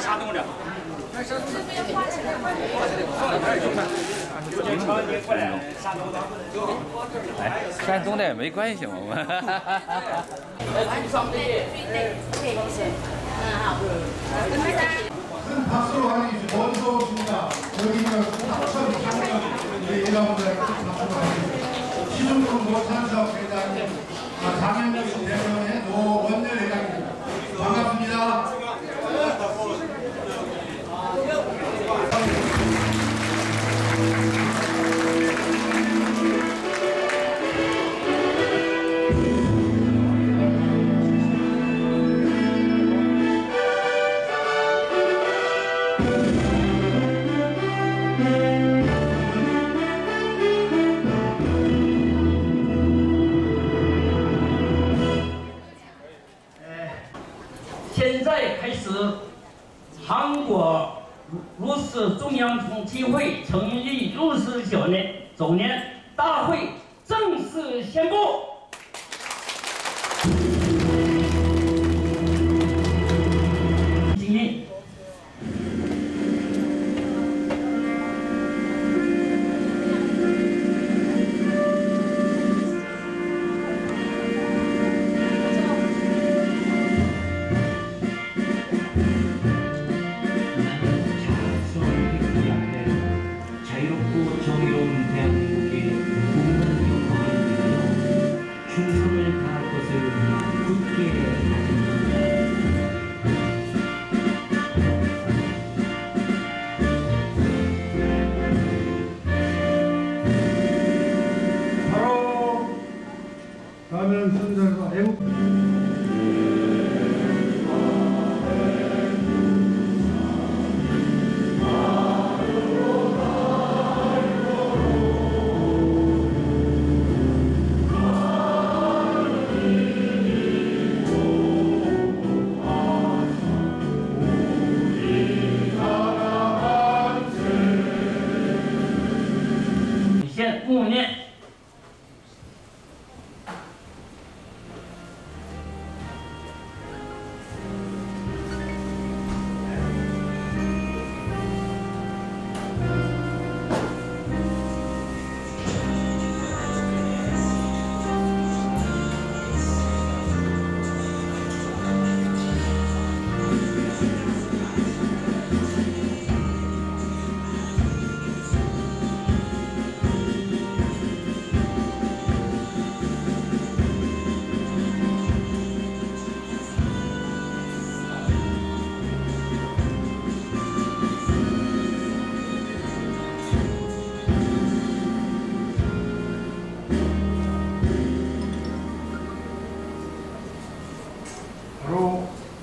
山东的，山东的没关系，我们。中央统计会成立六十九年周年大会正式宣布。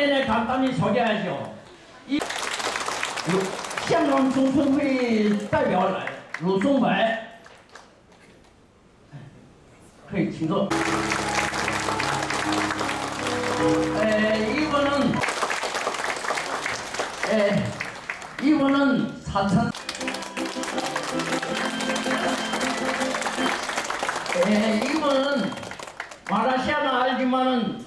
이분에 이분에 간단히 소개하죠. 이香港中村会代表鲁仲白，可以请坐。呃，이분은 에, 이분은 사천 에, 이분은 마라시아는 알지만은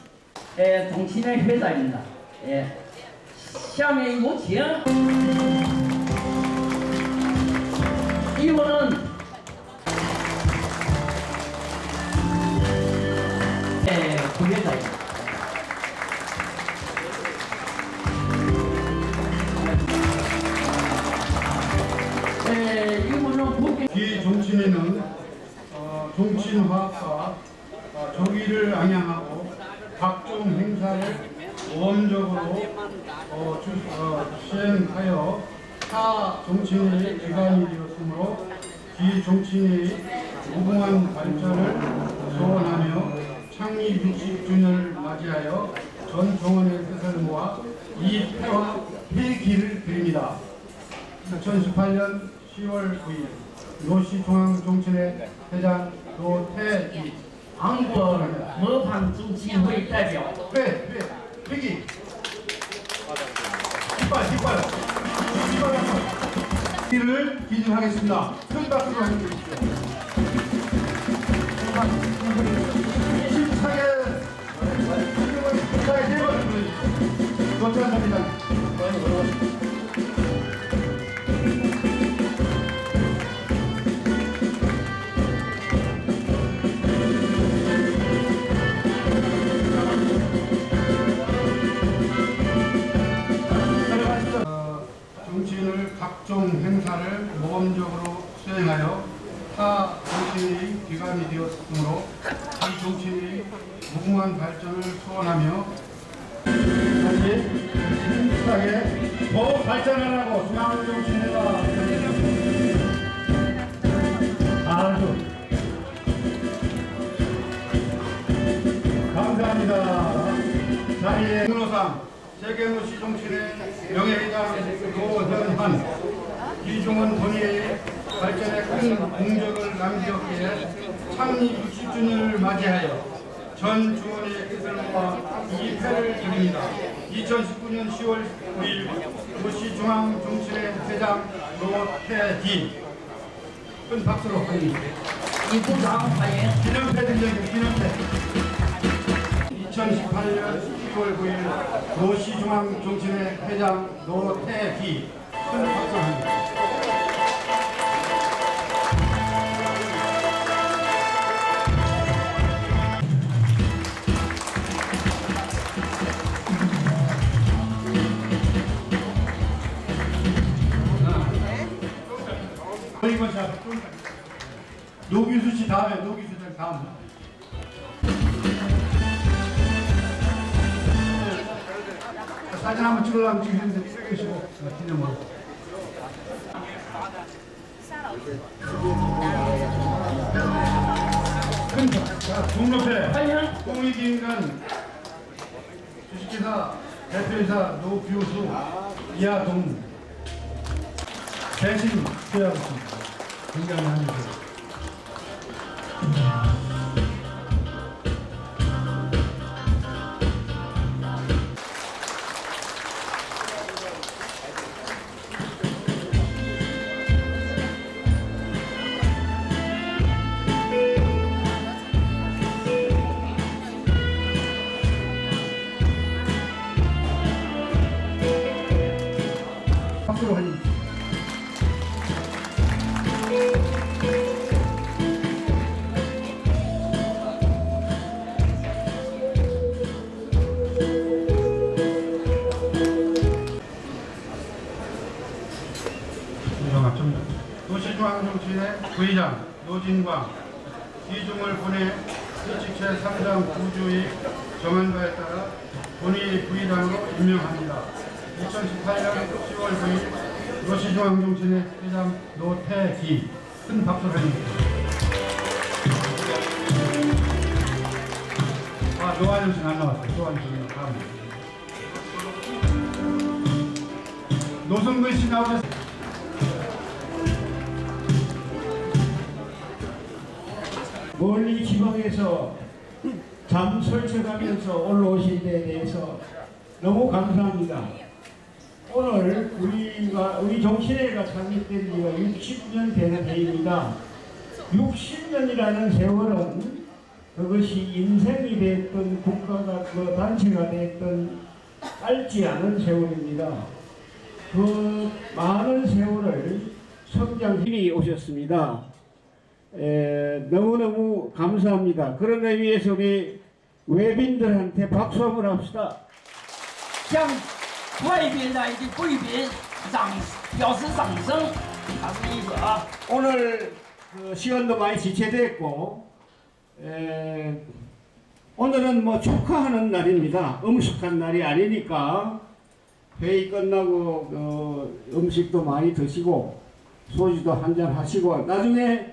에, 동친의 회장입니다. 예. 下面有请 이분은 에, 부회장입니다. 에, 이분은 국회 이 종친회는 어, 종친화학과 어, 정의를 ang양하고 각종 행사를 모험적으로 어, 주, 어, 시행하여 타 정치인의 기관이 되었으므로 기 정치인의 무궁한 발전을 소원하며 창립 60주년을 맞이하여 전 정원의 뜻을 모아 이 평화, 회기를 드립니다. 2018년 10월 9일 노시중앙정치회 회장 노태기 韩国模范中期会代表 회, 회, 회기 이빨, 이빨 이빨 회기를 기증하겠습니다. 큰 박수로 해주십시오. 24개 24개 대박을 보여주십시오. 감사합니다. 어, 각종 행사를 모범적으로 수행하여 타 정치인의 기관이 되었으므로 이 정치인의 무궁한 발전을 소원하며 다시 힘차게 더 발전하라고 중앙 정치인회가 아주 감사합니다. 자리에 변호사 세계무 시정신의 명예회장 노현환, 이종원 본회의 발전에 큰 공적을 남겼기에 창립 60주년을 맞이하여 전 주원의 뜻을 모아 이 패를 드립니다. 2019년 10월 9일 도시 중앙 정치회 회장 노태디 큰 박수로 환영합니다. 이 기념패 드립니다. 기념패. 2018년 10월 9일 노시중앙정치회 회장 노태기 큰 박수 합니다. 이번 시 앞에 좀 노규수 씨 다음에 노규수 씨 다음. 사진 한번 찍으려면 지금 현재 찍으시고 기념으로. 큰 자, 동료패 공익인간 주식회사 대표이사 노규수 이하동 대신 수여하겠습니다. 굉장히 한주세 부의장 노진광 이중을 보내 일직체 3장 9주의 정한 바에 따라 본의 부의장으로 임명합니다. 2018년 10월 9일 도시중앙정치회 회장 노태기 큰 박수를 해주십시오. 아, 씨는 안 나왔어요. 노한영 씨는 다음. 노승근 씨 나오셨습니 멀리 지방에서 잠 설쳐가면서 올라오신 데 대해서 너무 감사합니다. 오늘 우리가 우리 정신회가 창립된 지가 60년 되는 해입니다. 60년이라는 세월은 그것이 인생이 됐든 국가가 그 단체가 됐든 짧지 않은 세월입니다. 그 많은 세월을 성장이 오셨습니다. 에, 너무너무 감사합니다. 그런 의미에서 우리 외빈들한테 박수 한번 합시다. 向外边的一些贵宾掌表示掌声，他是意思啊。 오늘 그 시간도 많이 지체됐고 에, 오늘은 뭐 축하하는 날입니다. 음식한 날이 아니니까 회의 끝나고 그 음식도 많이 드시고 소주도 한 잔 하시고 나중에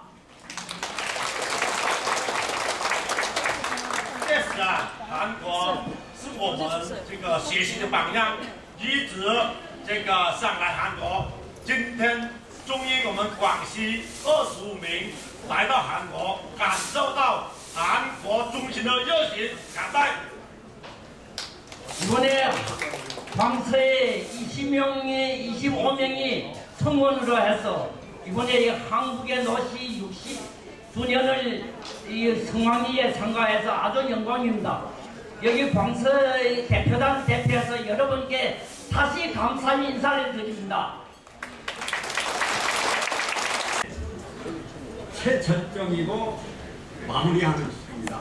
啊，韩国是我们这个学习的榜样，一直这个上来韩国。今天终于我们广西二十五名来到韩国，感受到韩国中心的热情感戴。 이번에 광서에 20명이 25명이 청원으로 해서 이번에 이 한국의 노시 60 주년을 이 성황리에 참가해서 아주 영광입니다. 여기 광서 대표단 대표해서 여러분께 다시 감사의 인사를 드립니다. 최절정이고 마무리하는 시기입니다.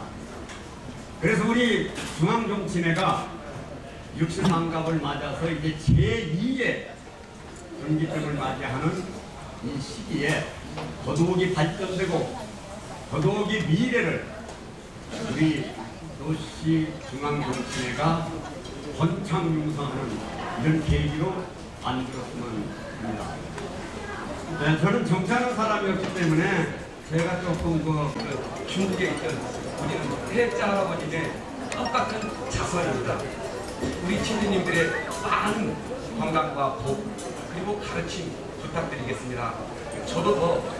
그래서 우리 중앙정치회가 63갑을 맞아서 이제 제2의 전기점을 맞이하는 이 시기에 더더욱이 발전되고 더더욱이 미래를 우리 도시 중앙정치회가 번창 융성하는 이런 계기로 만들었으면 합니다. 네, 저는 정치하는 사람이었기 때문에 제가 조금 그, 그 중국에 있던 우리는 태자 할아버지의 똑같은 자선입니다. 우리 친구님들의 많은 건강과 복 그리고 가르침 부탁드리겠습니다. 저도 더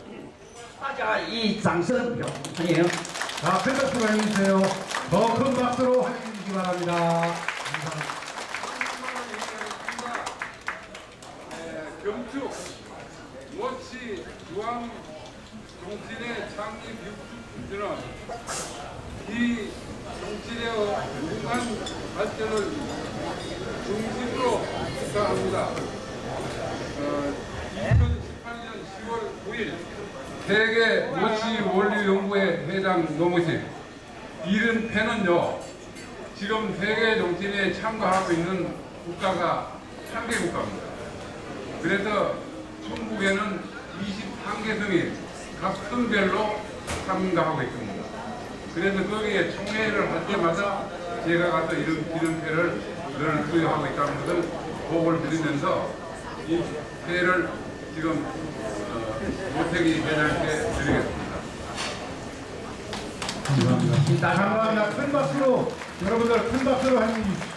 大家以掌声表欢迎。 자, 큰 박수 해주세요. 더 큰 박수로 환영해 주시기 바랍니다. 감사합니다. 경축 모치 중앙 정신의 창립 60주년 이 정신의 무궁한 발전을 중심으로 축하합니다. 어, 2018년 10월 9일 세계 모치 원리 연구회 회장 노무식 이른 패는요 지금 세계 정신에 참가하고 있는 국가가 3개 국가입니다. 그래서 중국에는 21개 등이 각 성별로 참가하고 있습니다. 그래서 거기에 총회를 할 때마다 제가 가서 이런 기름패를 늘 수여하고 있다는 것을 보고를 드리면서 이 패를 지금 어, 모태기 회장께 드리겠습니다. 감사합니다. 감사합니다. 큰 박수로 여러분들 큰 박수로 환영해 주십시오.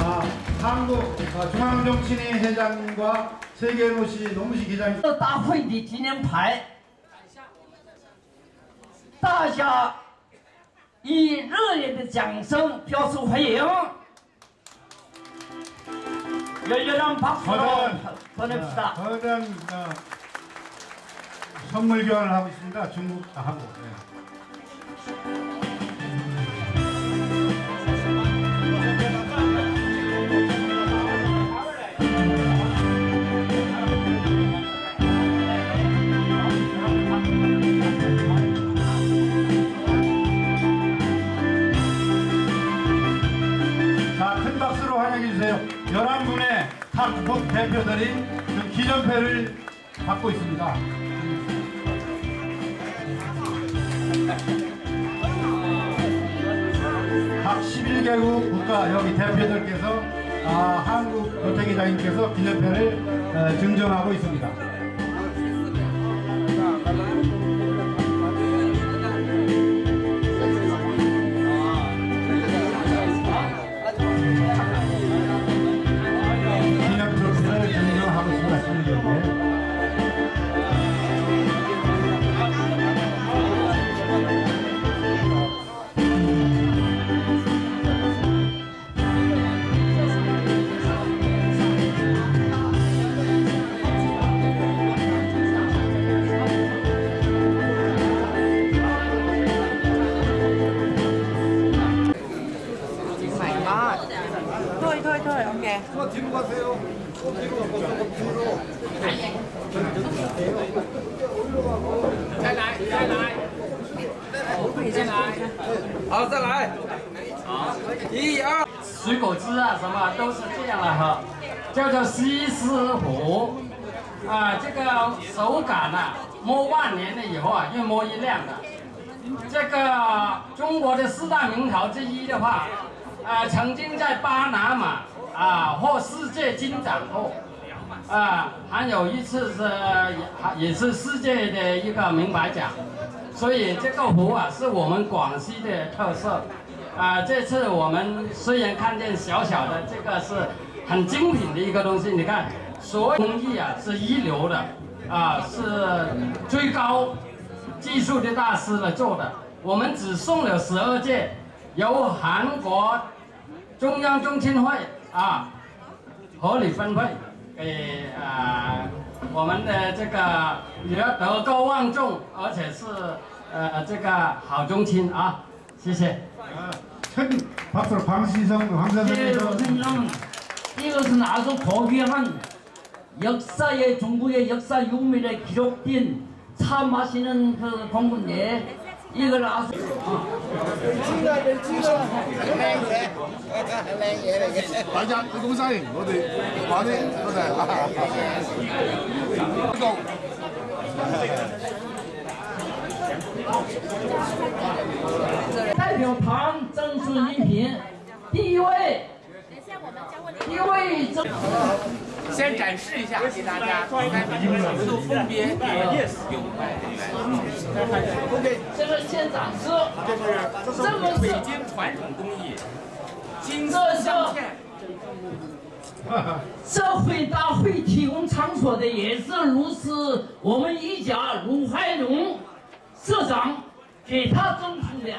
아, 한국 아, 중앙정치회 회장님과 세계노시 노무식 기자님 大会的纪念牌，大家以热烈的掌声表示欢迎。 열렬한 박수로 저는 보냅시다. 저는 어, 선물 교환을 하고 있습니다. 중국, 아. 네. 받고 있습니다. 각 11개국 국가 여기 대표들께서 아, 한국 교태기장님께서 기념패를 어, 증정하고 있습니다. 好，再来。好一二。水果汁啊，什么都是这样的喝，叫做西施壶。啊，这个手感呢、摸万年了以后啊，越摸越亮的。这个中国的四大名陶之一的话，啊，曾经在巴拿马啊获世界金奖后，啊，还有一次是也也是世界的一个名牌奖。所以这个壶啊，是我们广西的特色。啊，这次我们虽然看见小小的，这个是很精品的一个东西。你看，所有工艺啊是一流的，啊是最高技术的大师来做的。我们只送了十二件，由韩国中央中青会啊合理分配给啊 我们的这个也德高望重，而且是呃这个好中青啊，谢谢。 큰 박수로 방시성 황 네, 선생님 선생님, 이것은 아주 고귀한 역사의 중국의 역사 유물에 기록된 차 마시는 그 공군데 一个拿啊！知，你知，大家，恭喜我哋，啲，代表唐孙平，第一位，第一位。先展示一下给大家，看看这个手术分别给有关人员。这个现展示，这么北是京传统工艺，金这是镶嵌。这会大会提供场所的也是如此，我们一家卢怀荣社长给他赠出的。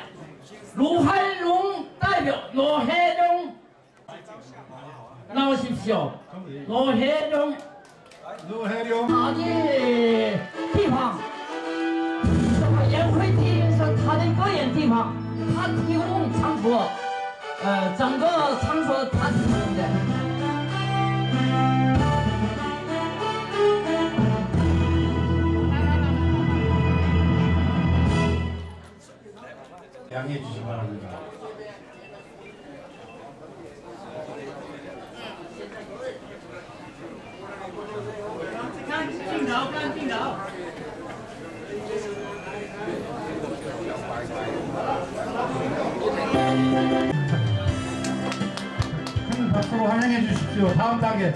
卢怀荣代表罗海荣， 나오십시오。罗海荣 노혜룡 他的地方，什么宴会厅是他的表演地方，他提供场所，呃，整个场所他 큰 박수로 환영해 주십시오. 다음 단계.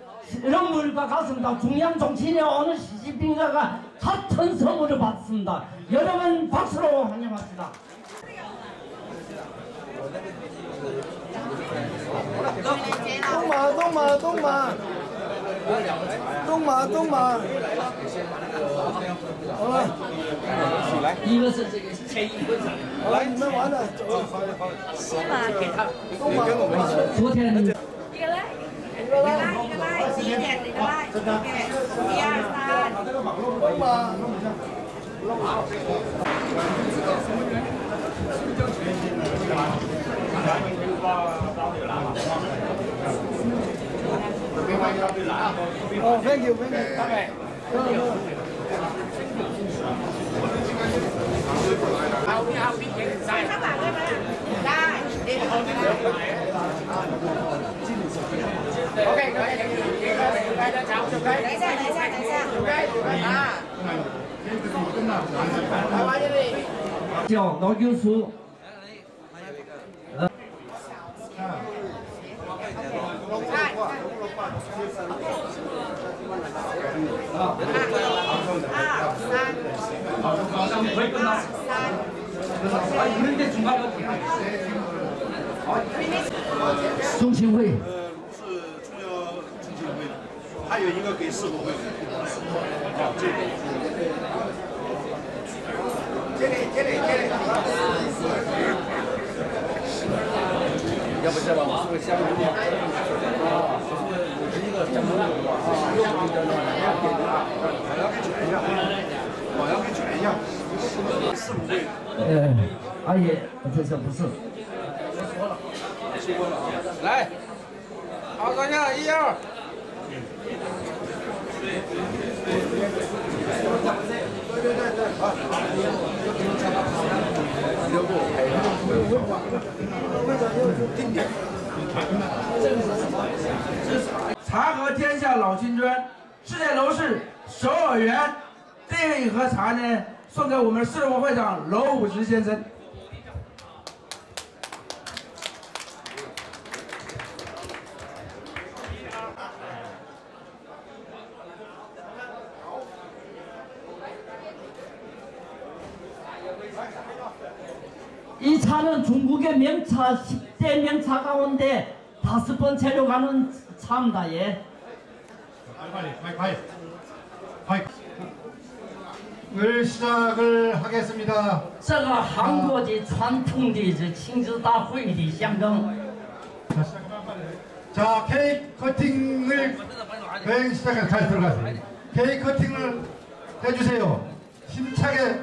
선물과 같습니다. 중앙 정치인의 어느 시진핑가가 같은 선물을 받습니다. 여러분 박수로 환영합니다. Đông mà, đông mà, đông mà. Đông mà, đông mà. 이것은 저기 제2번 来，你们玩的。给他东马，东马。昨天一个来，一个来，一个 cái đèn thì nó lại kìa kia xa đúng mà Oh, thank you, thank you. Okay. No, no. How we how we can sign. 等一下等一下等一下啊叫脑筋服一中心会。是中央中纪委会，还有一个给市委会。好，这个。这里，这里，这里。要不这吧，我是个乡民的。啊，我是一个乡民的话，啊，我要给卷一下，我要给卷一下。市委会。呃，阿姨，这这不是。来，好，大家一二。茶和天下老金砖世界楼市首尔园这一盒茶呢，送给我们市委会长娄武直先生。 이 차는 중국의 명차 10대 명차 가운데 다섯 번째로 가는 차입니다. 예. 빨리, 빨리, 빨리, 빨리. 을 시작을 하겠습니다. 这个韩国的传统的这亲子大会的象征。 자, 케이크 커팅을 여행 시작해 다시 들어가세요. 케이크 커팅을 해주세요. 힘차게